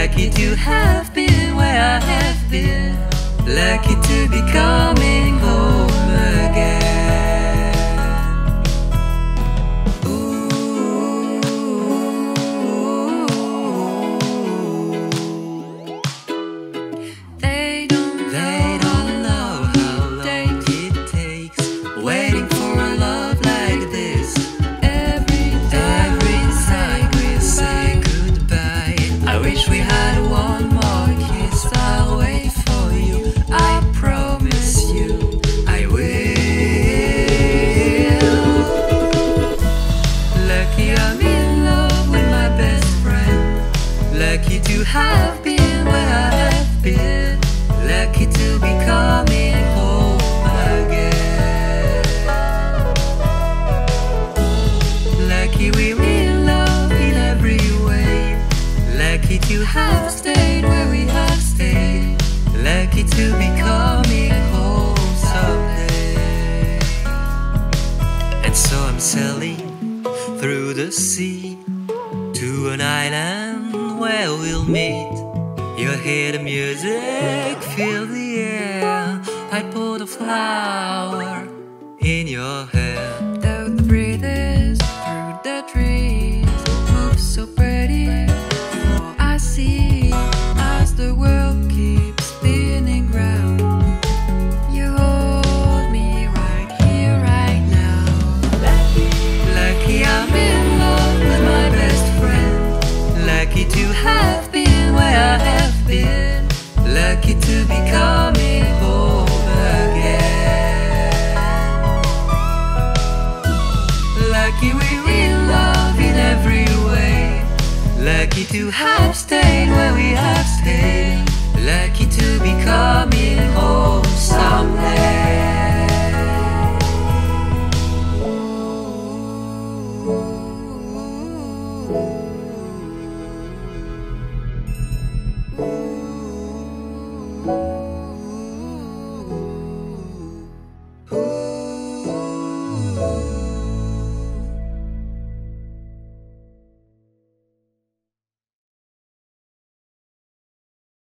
Lucky to have been where I have been. Lucky to be coming Lucky to have been where I have been. Lucky to be coming home again. Lucky we're in love in every way. Lucky to have stayed where we have stayed. Lucky to be coming home someday. And so I'm sailing through the sea to an island where we'll meet. You'll hear the music, feel the air. I put a flower in your hair. you have been where I have been. Lucky to be coming home again. Lucky we're in love in every way. Lucky to have stayed.